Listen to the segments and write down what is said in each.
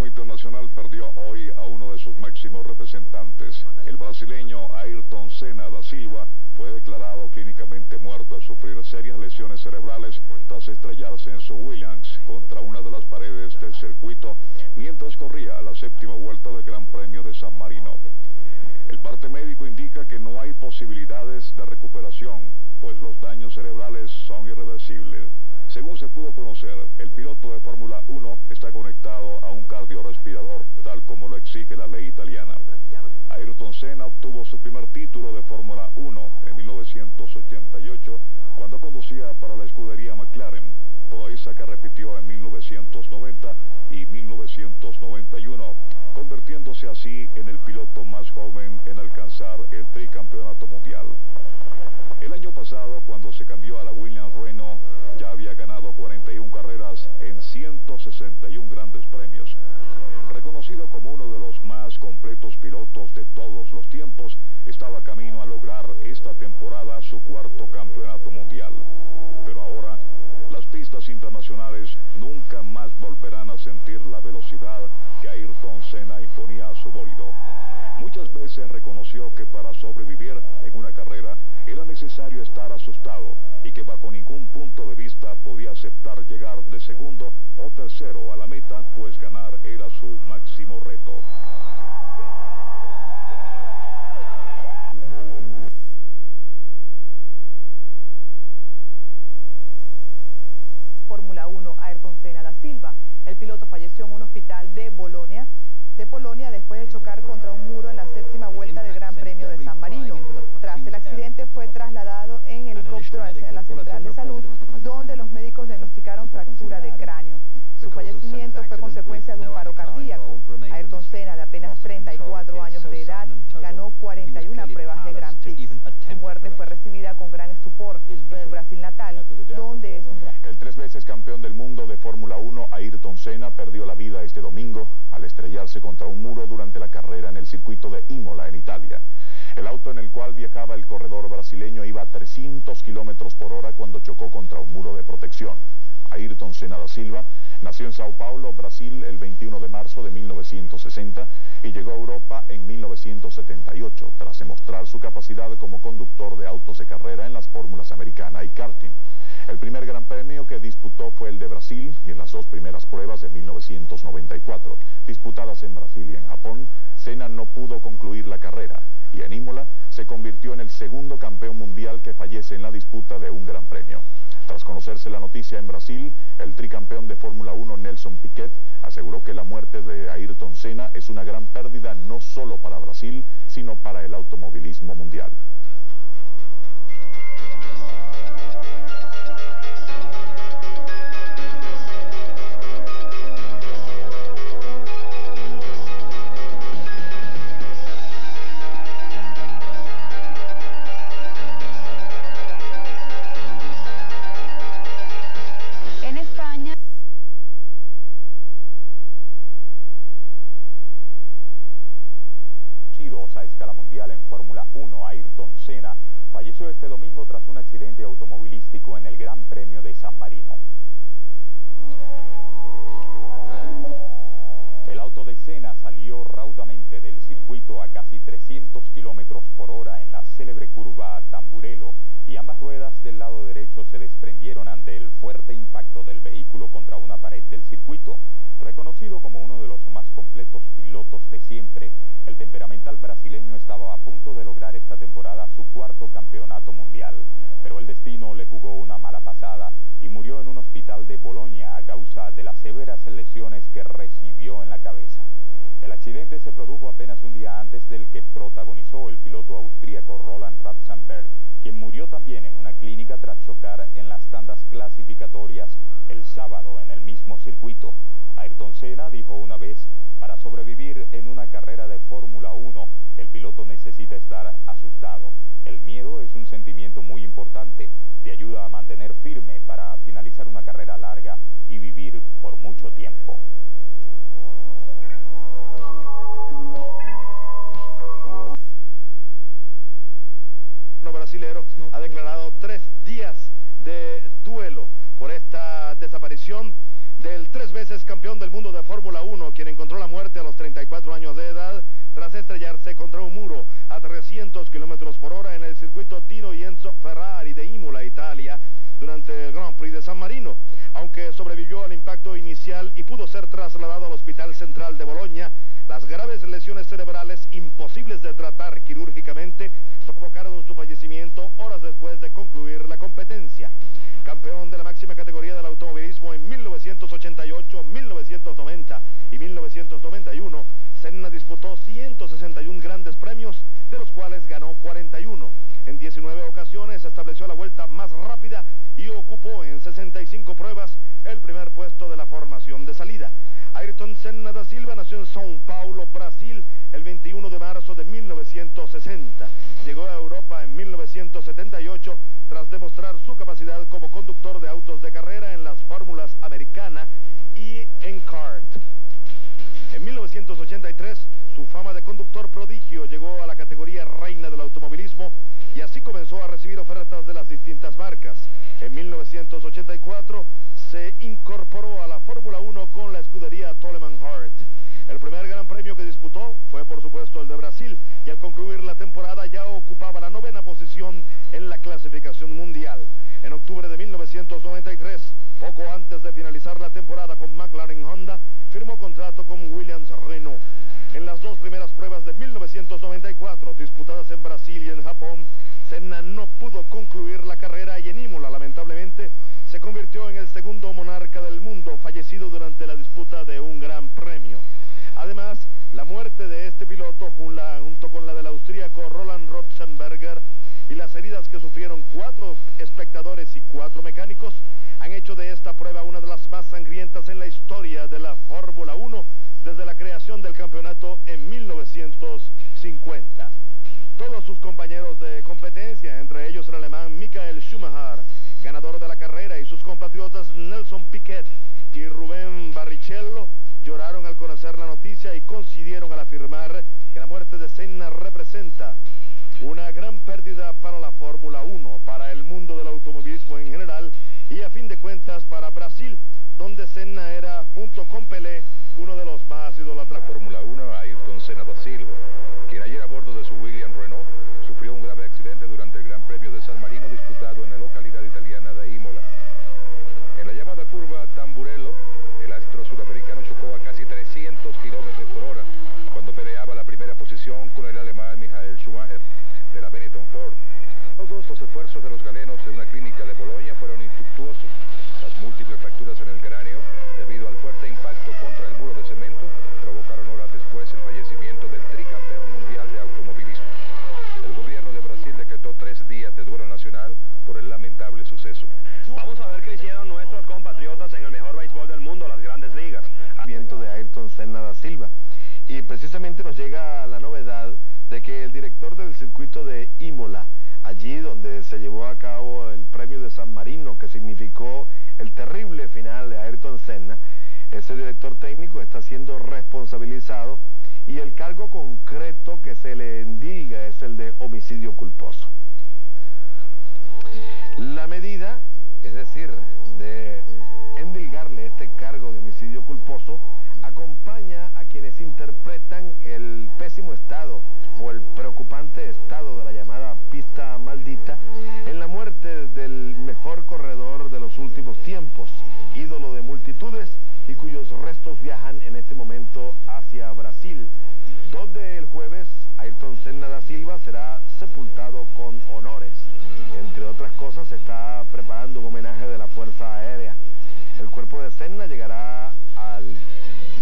internacional perdió hoy a uno de sus máximos representantes. El brasileño Ayrton Senna da Silva fue declarado clínicamente muerto al sufrir serias lesiones cerebrales tras estrellarse en su Williams contra una de las paredes del circuito mientras corría la séptima vuelta del Gran Premio de San Marino. El parte médico indica que no hay posibilidades de recuperación, pues los daños cerebrales son irreversibles. Según se pudo conocer, el piloto de Fórmula 1 está conectado a un cardiorrespirador, tal como lo exige la ley italiana. Ayrton Senna obtuvo su primer título de Fórmula 1 en 1988, cuando conducía para la escudería McLaren. Proeza que repitió en 1990 y 1991, convirtiéndose así en el piloto más joven en alcanzar el tricampeonato mundial. El año pasado, cuando se cambió a la Williams Renault, ya había ganado 41 carreras en 161 grandes premios. Reconocido como uno de los más completos pilotos de todos los tiempos, estaba camino a lograr esta temporada su cuarto campeonato mundial. Pero ahora, las pistas internacionales nunca más volverán a sentir la velocidad que Ayrton Senna imponía a su bólido. Muchas veces reconoció que para sobrevivir en una carrera era necesario estar asustado y que bajo ningún punto de vista podía aceptar llegar de segundo o tercero a la meta, pues ganar era su máximo reto. Silva. El piloto falleció en un hospital de Bolonia, de Polonia después de chocar contra un muro en la séptima vuelta del Gran Premio de San Marino. Tras el accidente fue trasladado en helicóptero a la central de salud, donde los médicos diagnosticaron fractura de cráneo. Su fallecimiento fue consecuencia de un paro cardíaco. Ayrton Senna, de apenas 34 años de edad, ganó 41 pruebas de Grand Prix. Su muerte fue recibida con gran estupor en su Brasil natal, donde es un gran... El tres veces campeón del mundo de Fórmula 1, Ayrton Senna, perdió la vida este domingo al estrellarse contra un muro durante la carrera en el circuito de Imola, en Italia. El auto en el cual viajaba el corredor brasileño iba a 300 kilómetros por hora cuando chocó contra un muro de protección. Ayrton Senna da Silva nació en Sao Paulo, Brasil, el 21 de marzo de 1960 y llegó a Europa en 1978, tras demostrar su capacidad como conductor de autos de carrera en las fórmulas americana y karting. El primer gran premio que disputó fue el de Brasil y en las dos primeras pruebas de 1994, disputadas en Brasil y en Japón, Senna no pudo concluir la carrera y en Imola se convirtió en el segundo campeón mundial que fallece en la disputa de un gran premio. Tras conocerse la noticia en Brasil, el tricampeón de Fórmula 1 Nelson Piquet aseguró que la muerte de Ayrton Senna es una gran pérdida no solo para Brasil, sino para el automovilismo mundial. A escala mundial en Fórmula 1, Ayrton Senna, falleció este domingo tras un accidente automovilístico en el Gran Premio de San Marino. El auto de Senna salió raudamente del circuito a casi 300 kilómetros por hora en la célebre curva Tamburelo y ambas ruedas del lado derecho se desprendieron ante el fuerte impacto del vehículo contra una pared del circuito. Reconocido como uno de los más completos pilotos de siempre, hospital de Bolonia a causa de las severas lesiones que recibió en la cabeza. El accidente se produjo apenas un día antes del que protagonizó el piloto austríaco Roland Ratzenberg, quien murió también en una clínica tras chocar en las tandas clasificatorias el sábado en el mismo circuito. Ayrton Senna dijo una vez, para sobrevivir en una carrera de Fórmula 1, el piloto necesita estar asustado. El miedo es un sentimiento brasilero ha declarado tres días de duelo por esta desaparición del tres veces campeón del mundo de Fórmula 1, quien encontró la muerte a los 34 años de edad tras estrellarse contra un muro a 300 kilómetros por hora en el circuito Tino y Enzo Ferrari de Imola, Italia, durante el Grand Prix de San Marino. Aunque sobrevivió al impacto inicial y pudo ser trasladado al Hospital Central de Bolonia, las graves lesiones cerebrales imposibles de tratar quirúrgicamente provocaron su fallecimiento horas después de concluir la competencia. Campeón de la máxima categoría del automovilismo en 1988, 1990 y 1991, Senna disputó 161 grandes premios, de los cuales ganó 41. En 19 ocasiones estableció la vuelta más rápida y ocupó en 65 pruebas el primer puesto de la formación de salida. Ayrton Senna da Silva nació en São Paulo, Brasil, el 21 de marzo de 1960. Llegó a Europa en 1978 tras demostrar su capacidad como conductor de autos de carrera en las fórmulas americana y en kart. En 1983, su fama de conductor prodigio llegó a la categoría reina del automovilismo y así comenzó a recibir ofertas de las distintas marcas. En 1984 se incorporó a la Fórmula 1 con la escudería. El primer gran premio que disputó fue por supuesto el de Brasil y al concluir la temporada ya ocupaba la novena posición en la clasificación mundial. En octubre de 1993, antes de finalizar la temporada con McLaren Honda, firmó contrato con Williams Renault. En las dos primeras pruebas de 1994, disputadas en Brasil y en Japón, Senna no pudo concluir la carrera y en Imola, lamentablemente, se convirtió en el segundo monarca del mundo fallecido durante la disputa de un gran premio. Además, la muerte de este piloto junto con la del austríaco Roland Rotzenberger y las heridas que sufrieron cuatro espectadores y cuatro mecánicos han hecho de esta prueba una de las más sangrientas en la historia de la Fórmula 1 desde la creación del campeonato en 1950. Todos sus compañeros de competencia, entre ellos el alemán Michael Schumacher, ganador de la carrera, y sus compatriotas Nelson Piquet y Rubén Barrichello, lloraron al conocer la noticia y coincidieron al afirmar cuentas para Brasil, donde Senna era, junto con Pelé, uno de los más idolatrados. La Fórmula 1, Ayrton Senna da Silva, quien ayer a bordo de su William Renault sufrió un grave accidente durante el Gran Premio de San Marino disputado en la localidad italiana de Imola. En la llamada curva Tamburello, el astro sudamericano chocó a casi 300 kilómetros por hora cuando peleaba la primera posición con el alemán Michael Schumacher de la Benetton Ford. Todos los esfuerzos de los galenos de una clínica de Bolonia fueron infructuosos. Las múltiples fracturas en el cráneo, debido al fuerte impacto contra el muro de cemento, provocaron horas después el fallecimiento del tricampeón mundial de automovilismo. El gobierno de Brasil decretó tres días de duelo nacional por el lamentable suceso. Vamos a ver qué hicieron nuestros compatriotas en el mejor béisbol del mundo, las grandes ligas. Viento de Ayrton Senna da Silva. Y precisamente nos llega la novedad de que el director del circuito de Imola, allí donde se llevó a cabo el premio de San Marino, que significó el terrible final de Ayrton Senna, ese director técnico está siendo responsabilizado y el cargo concreto que se le endilga es el de homicidio culposo. La medida, es decir, de endilgarle este cargo de homicidio culposo, acompaña a quienes interpretan el pésimo estado o el preocupante estado de la llamada pista maldita en la muerte del mejor corredor ídolo de multitudes y cuyos restos viajan en este momento hacia Brasil, donde el jueves Ayrton Senna da Silva será sepultado con honores. Entre otras cosas, se está preparando un homenaje de la Fuerza Aérea. El cuerpo de Senna llegará al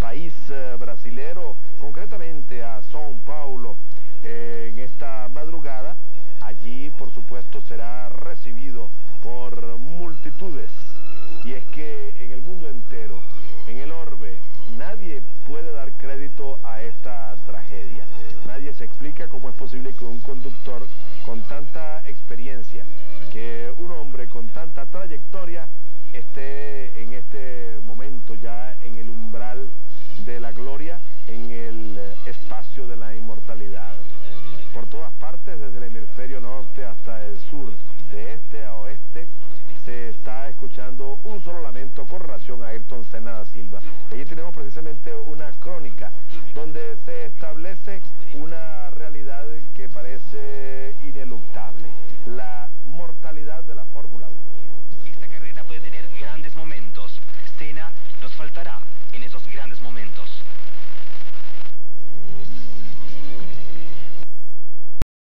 país eh, brasilero, concretamente a São Paulo, eh, en esta madrugada. Allí, por supuesto, será recibido por multitudes. Y es que en el mundo entero, en el orbe, nadie puede dar crédito a esta tragedia. Nadie se explica cómo es posible que un conductor con tanta experiencia, que un hombre con tanta trayectoria esté en este momento ya en el umbral de la gloria, en el espacio de la inmortalidad. Por todas partes, desde el hemisferio norte hasta el sur, de este a oeste, se está escuchando un solo lamento con relación a Ayrton Senna da Silva. Allí tenemos precisamente una crónica donde se establece una realidad que parece ineluctable,